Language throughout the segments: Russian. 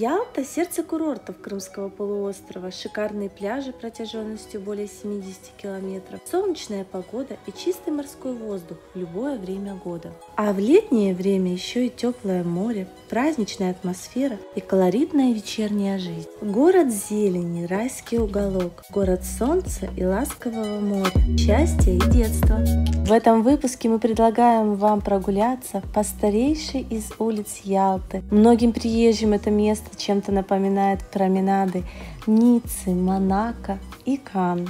Ялта – сердце курортов Крымского полуострова, шикарные пляжи протяженностью более 70 километров, солнечная погода и чистый морской воздух в любое время года. А в летнее время еще и теплое море, праздничная атмосфера и колоритная вечерняя жизнь. Город зелени, райский уголок, город солнца и ласкового моря, счастья и детства. В этом выпуске мы предлагаем вам прогуляться по старейшей из улиц Ялты. Многим приезжим это место место чем-то напоминает променады Ниццы, Монако и Кан.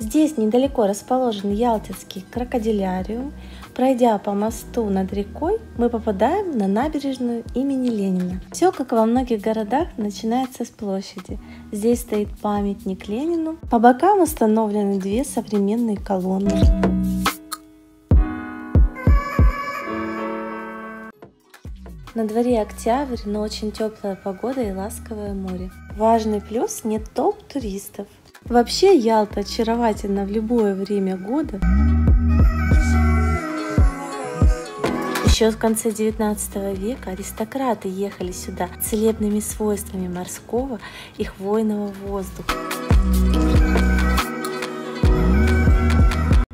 Здесь недалеко расположен Ялтинский крокодиляриум. Пройдя по мосту над рекой, мы попадаем на набережную имени Ленина. Все, как во многих городах, начинается с площади. Здесь стоит памятник Ленину. По бокам установлены две современные колонны. На дворе октябрь, но очень теплая погода и ласковое море. Важный плюс – нет толп туристов. Вообще Ялта очаровательна в любое время года. Еще в конце 19 века аристократы ехали сюда целебными свойствами морского и хвойного воздуха.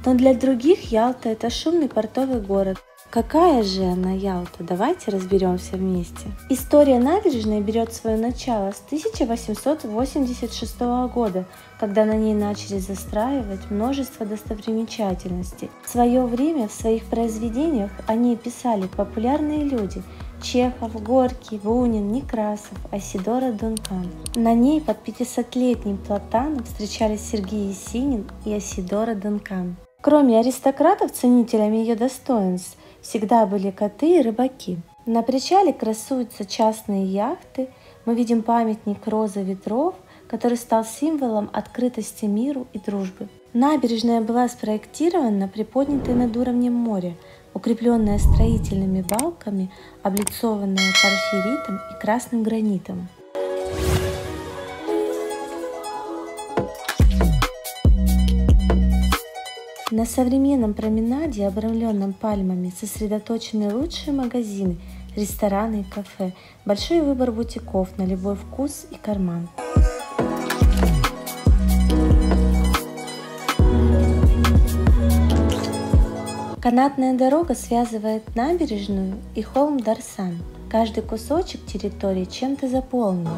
Но для других Ялта – это шумный портовый город, Какая же она Ялта? Давайте разберемся вместе. История набережной берет свое начало с 1886 года, когда на ней начали застраивать множество достопримечательностей. В свое время в своих произведениях они писали популярные люди – Чехов, Горький, Бунин, Некрасов, Асидора Дункан. На ней под 500-летним платаном встречались Сергей Есенин и Асидора Дункан. Кроме аристократов, ценителями ее достоинств, всегда были коты и рыбаки. На причале красуются частные яхты, мы видим памятник Розы ветров, который стал символом открытости миру и дружбы. Набережная была спроектирована приподнятой над уровнем моря, укрепленная строительными балками, облицованная порфиритом и красным гранитом. На современном променаде, обрамленном пальмами, сосредоточены лучшие магазины, рестораны и кафе, большой выбор бутиков на любой вкус и карман. Канатная дорога связывает набережную и холм Дарсан. Каждый кусочек территории чем-то заполнен.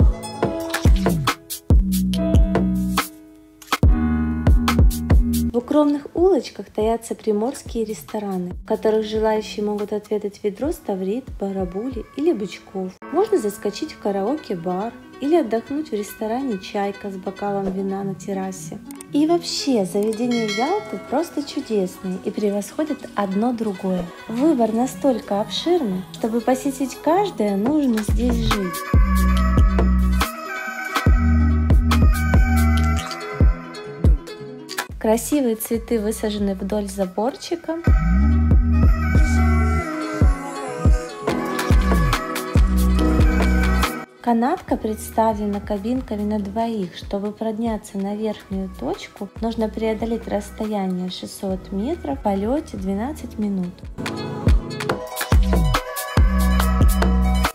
В укромных улочках таятся приморские рестораны, в которых желающие могут отведать ведро ставрит, барабули или бычков. Можно заскочить в караоке-бар или отдохнуть в ресторане «Чайка» с бокалом вина на террасе. И вообще, заведения Ялты просто чудесные и превосходят одно другое. Выбор настолько обширный, чтобы посетить каждое, нужно здесь жить. Красивые цветы высажены вдоль заборчика. Канатка представлена кабинками на двоих. Чтобы подняться на верхнюю точку, нужно преодолеть расстояние 600 метров в полете 12 минут.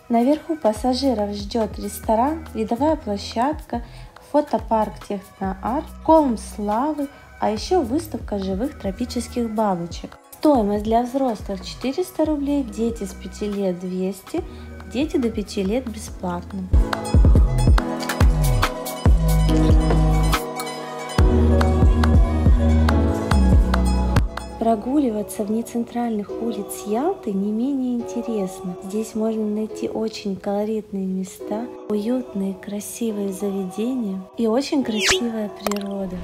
Наверху пассажиров ждет ресторан, видовая площадка, фотопарк Техноарт, Колм Славы, а еще выставка живых тропических бабочек. Стоимость для взрослых 400 рублей, дети с 5 лет 200, дети до 5 лет бесплатно. Прогуливаться вне центральных улиц Ялты не менее интересно. Здесь можно найти очень колоритные места, уютные, красивые заведения и очень красивая природа.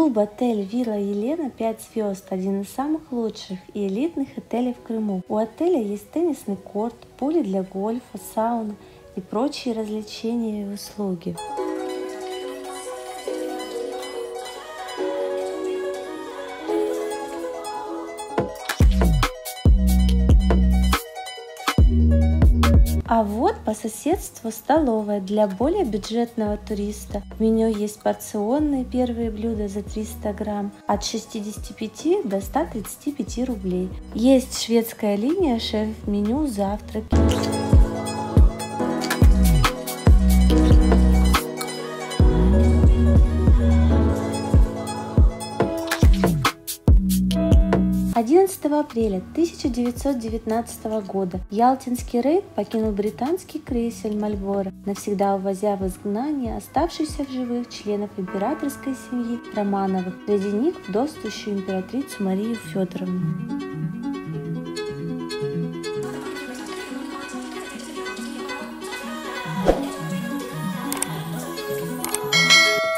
Клуб отель Вилла Елена 5 звезд, один из самых лучших и элитных отелей в Крыму. У отеля есть теннисный корт, поле для гольфа, сауна и прочие развлечения и услуги. Вот по соседству столовая для более бюджетного туриста. В меню есть порционные первые блюда за 300 грамм от 65 до 135 рублей. Есть шведская линия шеф-меню завтраки. 11 апреля 1919 года Ялтинский рейд покинул британский крейсер Мальборо, навсегда увозя в изгнание оставшихся в живых членов императорской семьи Романовых, среди них вдовствующую императрицу Марию Федоровну.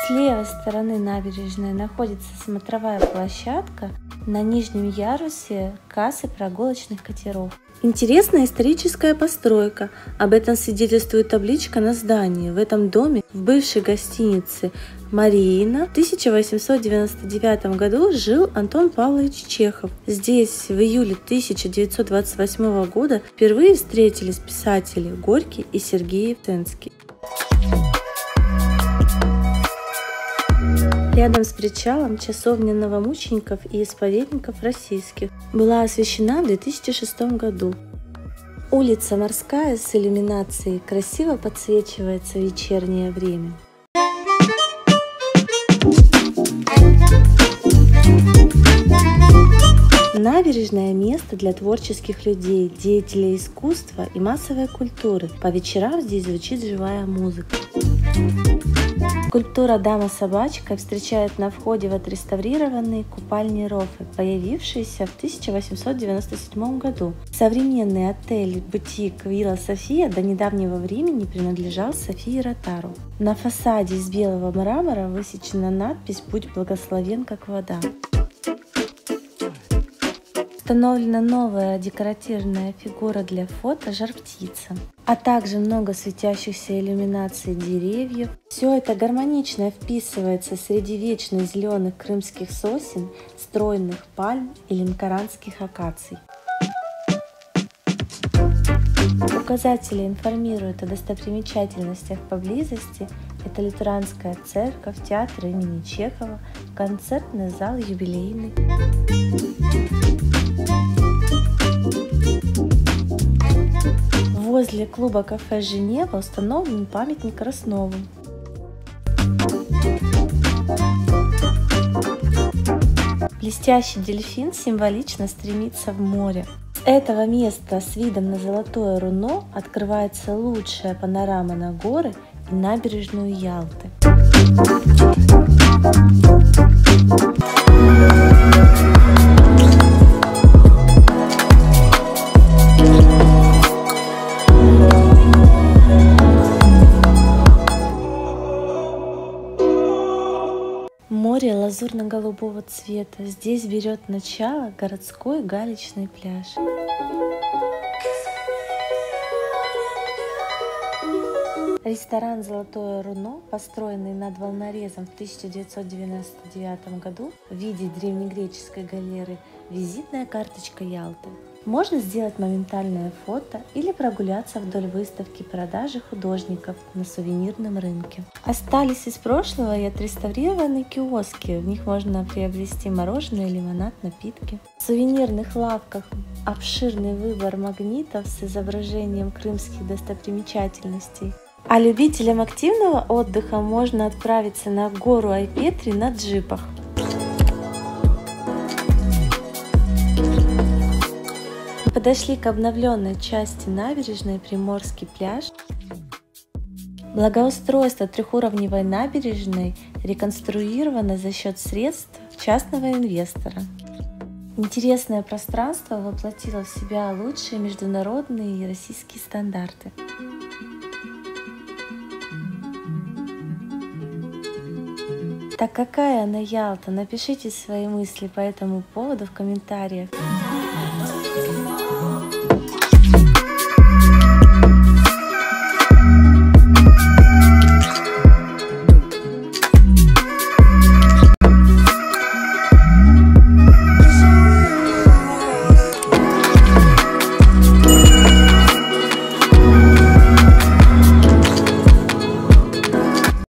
С левой стороны набережной находится смотровая площадка, на нижнем ярусе кассы прогулочных катеров. Интересная историческая постройка. Об этом свидетельствует табличка на здании. В этом доме, в бывшей гостинице Марина, в 1899 году жил Антон Павлович Чехов. Здесь в июле 1928 года впервые встретились писатели Горький и Сергей Евтенский. Рядом с причалом часовня новомучеников и исповедников российских была освящена в 2006 году. Улица Морская с иллюминацией красиво подсвечивается в вечернее время. Набережное место для творческих людей, деятелей искусства и массовой культуры. По вечерам здесь звучит живая музыка. Скульптура «Дама-собачка» встречает на входе в отреставрированные купальни Рофы, появившиеся в 1897 году. Современный отель-бутик «Вилла София» до недавнего времени принадлежал Софии Ротару. На фасаде из белого мрамора высечена надпись «Будь благословен, как вода». Установлена новая декоративная фигура для фото «Жар-птица», а также много светящихся иллюминаций деревьев. Все это гармонично вписывается среди вечно зеленых крымских сосен, стройных пальм и линкоранских акаций. Указатели информируют о достопримечательностях поблизости. Это Лютеранская церковь, театр имени Чехова, концертный зал юбилейный. Возле клуба кафе «Женева» установлен памятник Краснову. Блестящий дельфин символично стремится в море. Этого места с видом на Золотое Руно открывается лучшая панорама на горы и набережную Ялты. Лазурно-голубого цвета. Здесь берет начало городской галечный пляж. Ресторан «Золотое руно», построенный над волнорезом в 1999 году в виде древнегреческой галеры, визитная карточка Ялты. Можно сделать моментальное фото или прогуляться вдоль выставки продажи художников на сувенирном рынке. Остались из прошлого и отреставрированные киоски. В них можно приобрести мороженое, лимонад, напитки. В сувенирных лавках обширный выбор магнитов с изображением крымских достопримечательностей. А любителям активного отдыха можно отправиться на гору Айпетри на джипах. Подошли к обновленной части набережной Приморский пляж. Благоустройство трехуровневой набережной реконструировано за счет средств частного инвестора. Интересное пространство воплотило в себя лучшие международные и российские стандарты. Так какая она Ялта? Напишите свои мысли по этому поводу в комментариях.